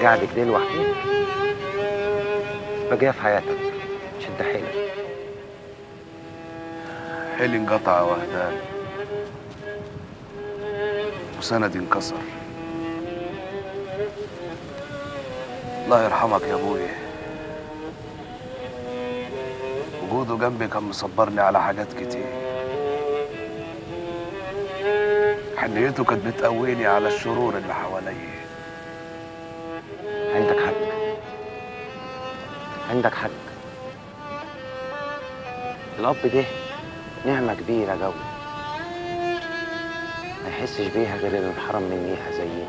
تفضل قاعد كده لوحدك بقى في حياتك. شد حيلك. حيلي انقطع وهدان وسندي انكسر. الله يرحمك يا أبوي. وجوده جنبي كان مصبرني على حاجات كتير. حنيته كانت بتقويني على الشرور اللي حواليا. عندك حق. الأب ده نعمة كبيرة قوي. ما يحسش بيها غير اللي انحرم منيها زينا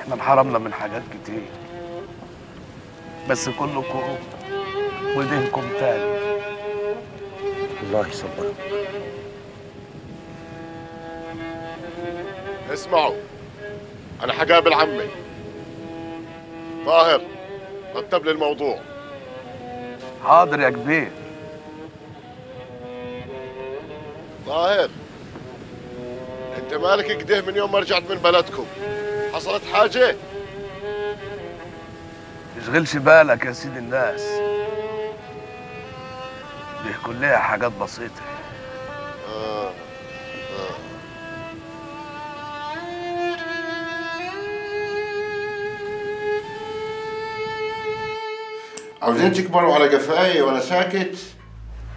إحنا انحرمنا من حاجات كتير. بس كلكم ودينكم تاني. الله يصبرك. اسمعوا. أنا حقابل عمي. طاهر رتب لي الموضوع. حاضر يا كبير. طاهر انت مالك كده من يوم ما رجعت من بلدكم؟ حصلت حاجة؟ تشغلش بالك يا سيد الناس. دي كلها حاجات بسيطة. عاوزين تكبروا على قفاي وأنا ساكت؟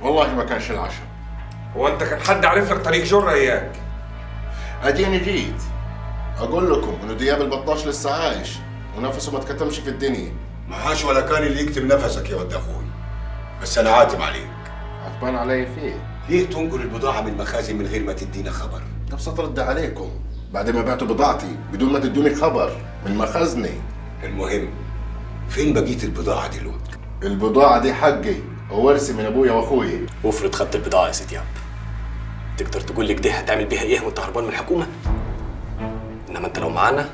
والله ما كانش العشاء. هو أنت كان حد عارف لك طريق جرة إياك؟ اديني جيت. أقول لكم إنه دياب البطاش لسه عايش ونفسه ما اتكتمش في الدنيا. معاش ولا كان اللي يكتم نفسك يا ود أخوي. بس أنا عاتب عليك. عتبان علي فيه ليه تنقل البضاعة من المخازن من غير ما تدينا خبر؟ طب سترد عليكم. بعد ما بعتوا بضاعتي بدون ما تدوني خبر من مخازني. المهم فين بقية البضاعة دلوقتي؟ البضاعة دي حقي. وورثي من أبويا واخوي وافرض خدت البضاعة يا سيدي دياب تقدر تقول لي كده هتعمل بيها إيه وانت هربان من الحكومة؟ إنما أنت لو معانا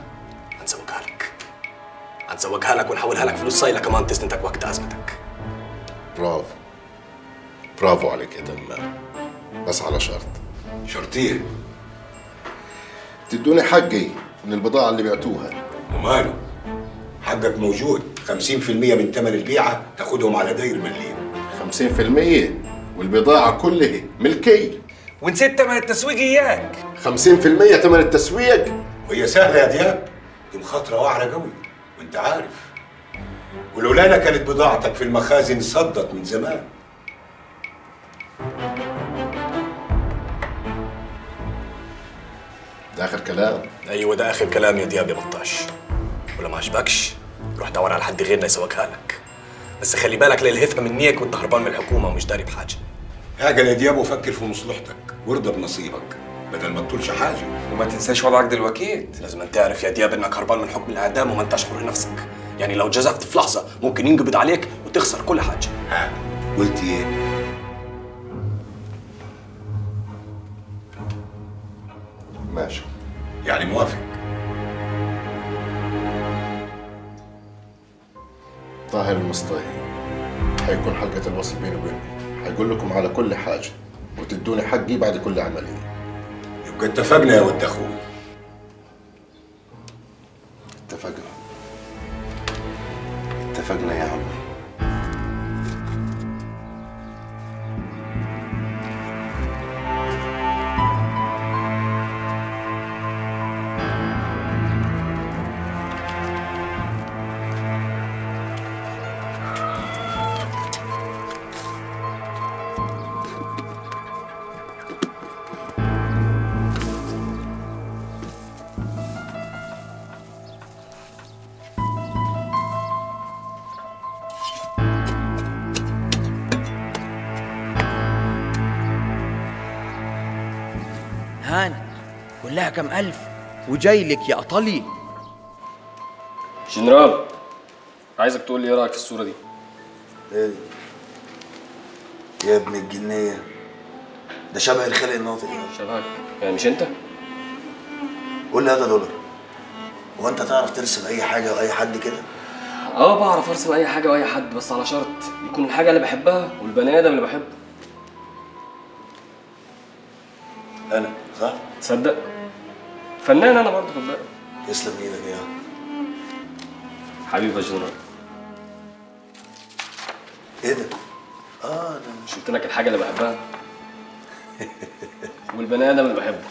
هنسوقها لك. هنسوقها لك ونحولها لك فلوس صايلة كمان تسندك وقت أزمتك. برافو. برافو عليك يا دمام بس على شرط. شرطية. تدوني حقي من البضاعة اللي بعتوها. وماله؟ حقك موجود. 50% من ثمن البيعة تاخدهم على داير مليم. 50% والبضاعة كلها ملكي. ونسيت تمن التسويق إياك. 50% ثمن التسويق. وهي سهلة يا دياب. دي مخاطرة واعرة قوي وانت عارف. ولولانا كانت بضاعتك في المخازن صدت من زمان. ده آخر كلام. أيوه ده آخر كلام يا دياب يا بطاش. ولا ما عجبكش؟ روح دور على حد غيرنا يسوقها لك. بس خلي بالك للهفها منيك وأنت هربان من الحكومة ومش داري بحاجة. اعجل يا دياب وفكر في مصلحتك. وارضى بنصيبك. بدل ما تطولش حاجة. وما تنساش وضعك دلوقتي. لازم تعرف يا دياب إنك هربان من حكم الإعدام وما أنتش حر نفسك. يعني لو جزفت في لحظة ممكن ينقبض عليك وتخسر كل حاجة. ها قلت إيه؟ ماشي. يعني موافق. طاهر المصطهي حيكون حلقة الوصل بيني وبينكم. حيقول لكم على كل حاجة وتدوني حقي بعد كل عملية. يبقى اتفقنا يا ود أخوي. هان كلها كم ألف؟ وجاي لك يا أطلي. جنرال عايزك تقول لي إيه رأيك في الصورة دي؟ إيه؟ يا ابن الجنية. ده شبه الخلق الناطق يعني شبهك؟ يعني مش أنت؟ قول لي هذا دولار. هو أنت تعرف ترسم أي حاجة وأي حد كده؟ آه بعرف أرسم أي حاجة وأي حد بس على شرط يكون الحاجة اللي بحبها والبني آدم اللي بحبه. تصدق؟ فنان أنا برضه خد بالك. تسلم إيدك يا. حبيبي يا جنرال. إيه ده؟ آه ده مش قلت لك الحاجة اللي بحبها؟ والبني آدم اللي بحبه.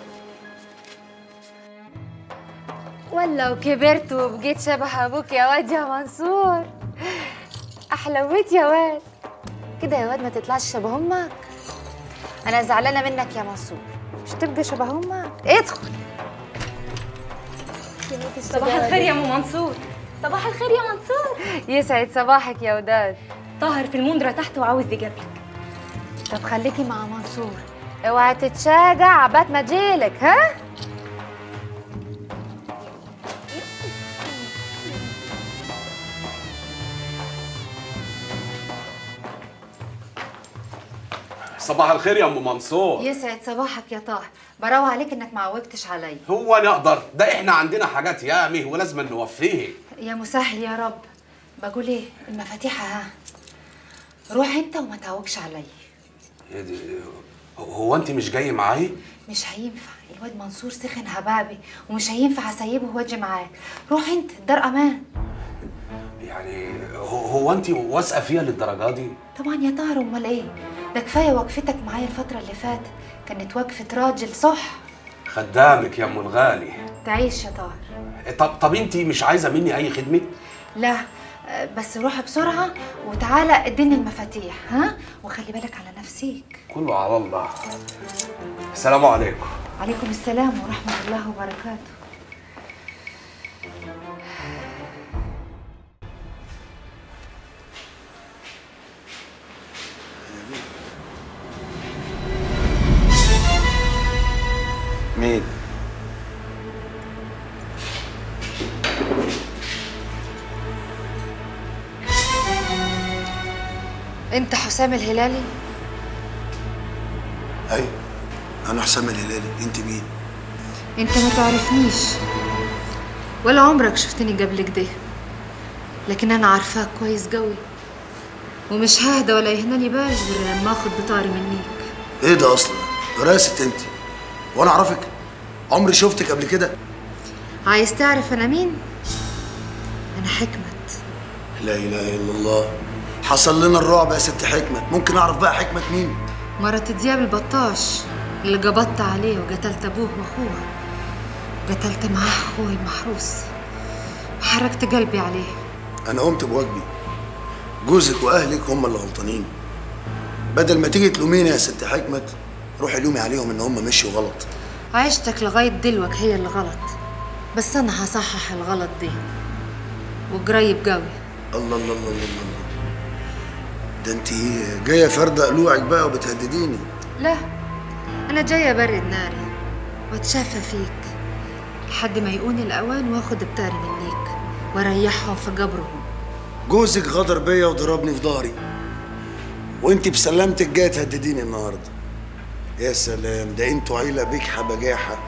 ولو كبرت وبقيت شبه أبوك يا واد يا منصور احلويت يا واد. كده يا واد ما تطلعش شبه أمك. أنا زعلانة منك يا منصور. مش تبقى شبه أمك ادخل. صباح الخير يا أم منصور. صباح الخير يا منصور. يسعد صباحك يا وداد. طاهر في المندرة تحت وعاوز يقابلك طب خليكي مع منصور. اوعي تتشاجع عبات ما جيلك ها؟ صباح الخير يا أم منصور. يسعد صباحك يا طاهر براوة عليك إنك ما عوجتش علي. هو نقدر ده إحنا عندنا حاجات يامه ولازم نوفيه. يا مسهل يا رب. بقول إيه؟ المفاتيح ها. روح أنت وما تعوجش علي. إيه هو أنت مش جاي معايا مش هينفع. الواد منصور سخن هبابي ومش هينفع أسيبه وأجي معاك روح أنت الدار أمان. يعني هو, هو أنت واثقة فيها للدرجة دي؟ طبعا يا طاهر أمال إيه؟ ده كفاية وقفتك معايا الفترة اللي فاتت. كانت وقفه راجل صح؟ خدامك يا أم الغالي. تعيش يا طاهر. طب طب أنت مش عايزة مني أي خدمة؟ لا بس روح بسرعة وتعالى اديني المفاتيح ها؟ وخلي بالك على نفسيك. كله على الله. السلام عليكم. عليكم السلام ورحمة الله وبركاته. مين؟ انت حسام الهلالي؟ أيوه أنا حسام الهلالي. أنت مين؟ انت ما تعرفنيش. ولا عمرك شفتني قبل كده. لكن أنا عارفاك كويس قوي. ومش ههدى ولا يهناني بال غير لما آخد بطاري منيك. إيه ده أصلا؟ دراسة أنت. وأنا اعرفك؟ عمري شفتك قبل كده؟ عايز تعرف أنا مين؟ أنا حكمت. لا اله الا الله. حصل لنا الرعب يا ست حكمت. ممكن اعرف بقى حكمت مين؟ مرة دياب البطاش اللي قبضت عليه وقتلت أبوه وأخوه. قتلت معاه أخوي المحروس. وحركت قلبي عليه. أنا قمت بواجبي. جوزك وأهلك هم اللي غلطانين. بدل ما تيجي تلوميني يا ست حكمت روحي لومي عليهم إن هم مشيوا غلط. عيشتك لغاية دلوك هي اللي غلط بس أنا هصحح الغلط دي. وقريب قوي. الله الله الله الله الله. ده أنت جاية فارده قلوعك بقى وبتهدديني. لا أنا جاية برد ناري. وأتشافى فيك. لحد ما يقون الأوان وآخد بتاري منيك وأريحهم في قبرهم. جوزك غدر بيا وضربني في ظهري وأنت بسلامتك جاية تهدديني النهارده. يا سلام ده أنتوا عيلة بجحه بجاحه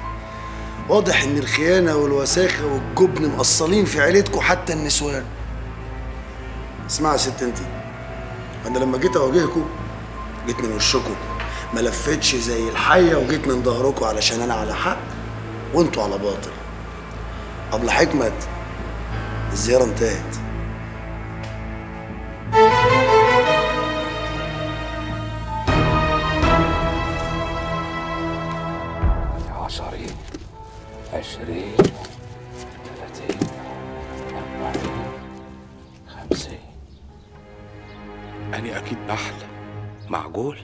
واضح إن الخيانة والوساخة والجبن مقصلين في عيلتكم حتى النسوان. اسمعي يا ست انت أنا لما جيت اواجهكم جيت من وشكم ما لفتش زي الحية وجيت من ظهركم علشان أنا على حق وأنتوا على باطل. ابله حكمت الزيارة انتهت. أنا أكيد بحلم معقول؟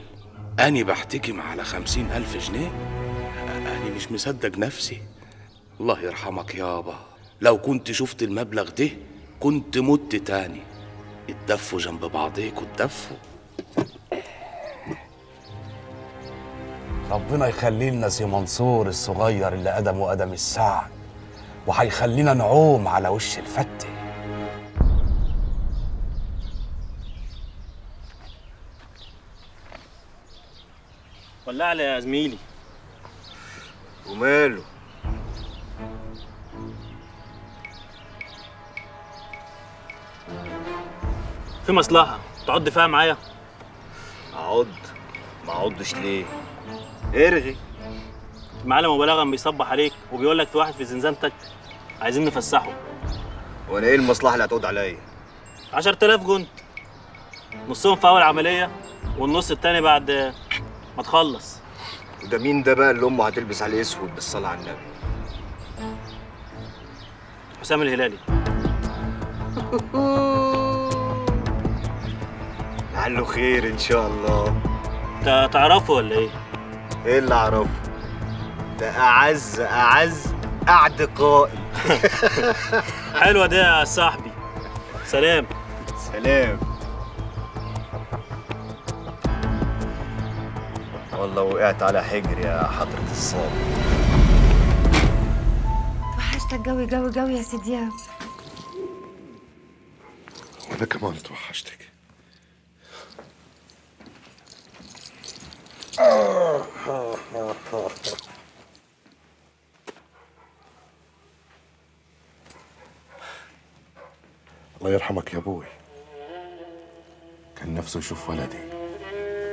أنا بحتكم على خمسين ألف جنيه؟ أنا مش مصدق نفسي. الله يرحمك يابا لو كنت شفت المبلغ ده كنت مت تاني. اتدفوا جنب بعضيكوا اتدفوا. ربنا يخلي لنا سي منصور الصغير اللي قدمه قدم السعد وهيخلينا نعوم على وش الفتة. ولع لي يا زميلي. وماله؟ في مصلحة؟ تعض فيها معايا. اقعد ما اقعدش ليه؟ إرغي. المعلم ابو لغم بيصبح عليك وبيقول لك في واحد في زنزانتك عايزين نفسحه. وأنا إيه المصلحة اللي هتعود عليا؟ 10000 جند نصهم في أول عملية والنص التاني بعد ما تخلص. وده مين ده بقى اللي أمه هتلبس عليه أسود بالصلاة على النبي؟ حسام الهلالي. لعله خير إن شاء الله. انت تعرفه ولا إيه؟ إيه اللي أعرفه؟ ده أعز أعز اعتقائي حلوة دي يا صاحبي. سلام. سلام. والله وقعت على حجر يا حضرة الصابر وحشتك قوي قوي قوي يا سيدي دياب وأنا كمان توحشتك. الله يرحمك يا أبوي. كان نفسه يشوف ولدي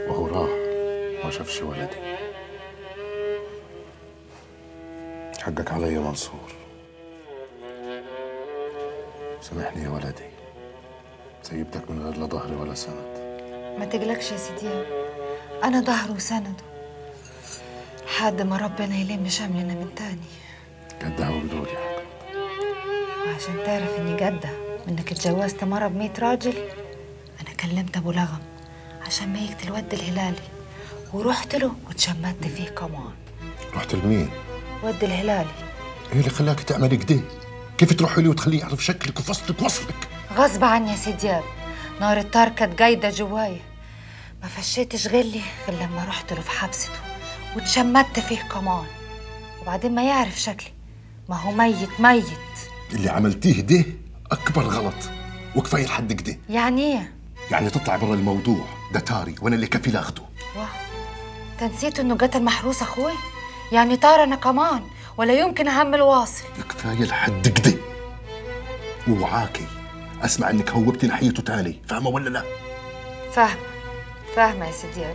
وهو راح. ما شافش ولدي. حقك علي يا منصور. سامحني يا ولدي. سيبتك من غير لا ظهري ولا سند. ما تقلقش يا سيدي. أنا ظهره وسنده لحد ما ربنا يلم شملنا من تاني. قدها وجدود يا حق وعشان تعرف إني جدة وإنك اتجوزت مرة بمية راجل. أنا كلمت أبو لغم عشان ما يقتل ود الهلالي ورحت له واتشمت فيه كمان رحت لمين؟ ود الهلالي إيه اللي خلاك تعملي كده؟ كيف تروحي لي وتخليه يعرف شكلك وفصلك ووصفك؟ غصب عني يا سيدي دياب نار الطار كانت جايدة جوايا ما فشيتش غلي غير لما رحت له في حبسته واتشمت فيه كمان وبعدين ما يعرف شكلي. ما هو ميت ميت. اللي عملتيه ده أكبر غلط. وكفاية لحد كده يعني إيه؟ يعني تطلع برا الموضوع ده تاري وأنا اللي كفيل أخده. واه انت نسيت إنه قتل محروس أخوي؟ يعني طار أنا كمان ولا يمكن اهمل واصل كفايه لحد كده ووعاكي أسمع إنك هوبتي ناحيته تاني. فاهمة ولا لا؟ فاهمة فاهمة يا سيدي.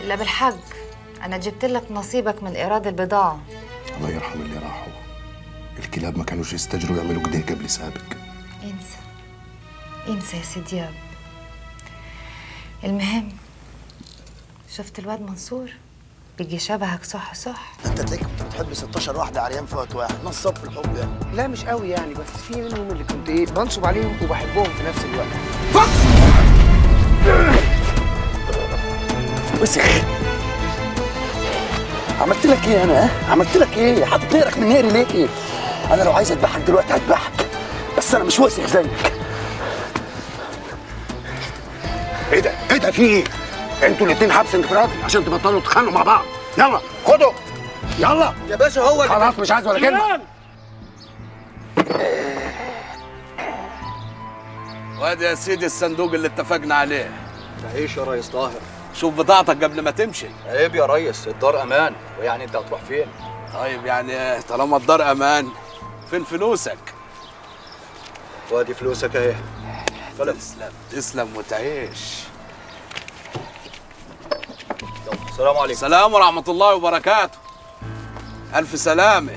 إلا بالحق أنا جبت لك نصيبك من إيراد البضاعة. الله يرحم اللي راحوا. الكلاب ما كانوش يستجروا يعملوا كده قبل سابق. انسى. انسى يا سيدي. المهم شفت الواد منصور بيجي شبهك صح صح انت تلاقيك كنت بتحب 16 واحدة عريان في وقت واحد نصاب في الحب يعني لا مش قوي يعني بس في منهم اللي كنت إيه بنصب عليهم وبحبهم في نفس الوقت وسخ عملت لك إيه أنا ها؟ عملت لك إيه؟ حاطط نقرك من نقري ليه؟ أنا لو عايز أذبحك دلوقتي هذبحك بس أنا مش وسخ زيك إيه ده؟ إيه ده في إيه؟ أنتوا الاتنين حبس انفرادي عشان تبطلوا تتخانقوا مع بعض. يلا خدوا. يلا. يا باشا هو اللي خلاص مش عايز ولا كلمة. وادي يا سيدي الصندوق اللي اتفقنا عليه. تعيش يا ريس طاهر. شوف بضاعتك قبل ما تمشي. عيب يا ريس الدار أمان. ويعني انت هتروح فين؟ طيب يعني طالما الدار أمان فين فلوسك؟ وادي فلوسك اهي تسلم تسلم وتعيش. السلام عليكم. السلام ورحمة الله وبركاته. ألف سلامة.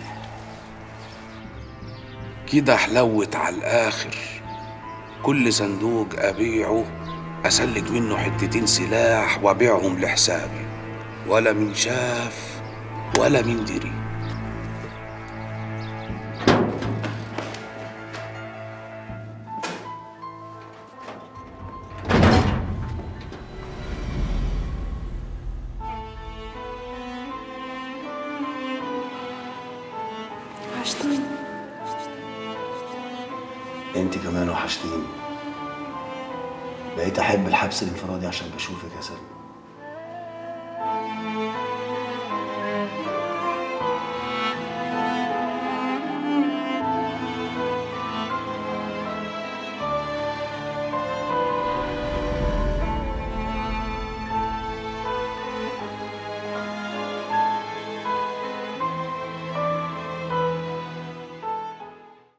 كده حلوت على الآخر. كل صندوق أبيعه أسلك منه حتتين سلاح وأبيعهم لحسابي. ولا من شاف ولا من دري. كمان وحشتيني. بقيت أحب الحبس الانفرادي عشان بشوفك يا سلمى